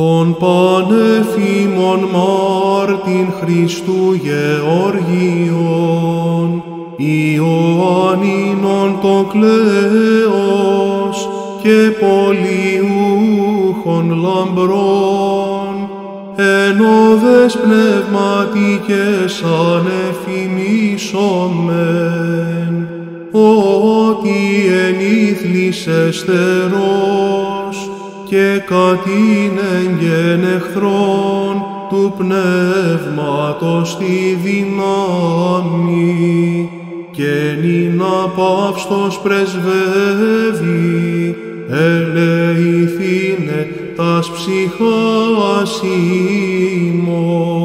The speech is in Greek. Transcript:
Τον πανεφήμων Μάρτιν Χριστού Γεωργίων, Ιωάννινον το κλαίος και πολιούχων λαμπρών, ενώδες πνευματικές ανεφημίσομεν, ότι ενήθλης εστερός και κατήνεγγεν εχθρών του πνεύματος τη δυνάμει και νυν απαύστος πρεσβεύει ελεηθήνε τας ψυχάς ημών.